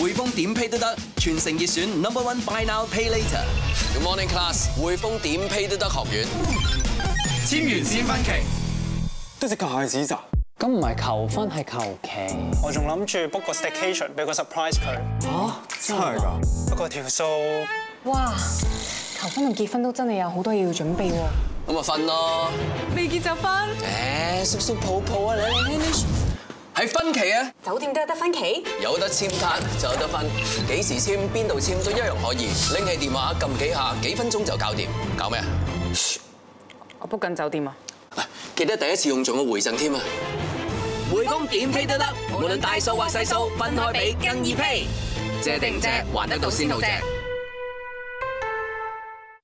汇丰点 pay 都得，全城热选 Number One by u now pay later。Good morning class，汇丰点 pay 都得学院。签完先分期，都只戒指咋？咁唔系求婚系求其。我仲谂住 book 个 s t a a t i o n 俾个 surprise 佢。吓，真系噶？不过条数，哇，求婚同结婚都真系有好多嘢要准备喎。咁啊瞓咯，未结就瞓？诶，叔叔抱抱啊！你。期啊！酒店都有得分期，有得签卡就有得分，几时签边度签都一样可以。拎起电话揿几下，几分钟就搞掂。搞咩啊？我 book 紧酒店啊！记得第一次用仲个回赠添啊！每宗点批都得，无论大数或细数，分开俾更易批。借定借，还得到先好借。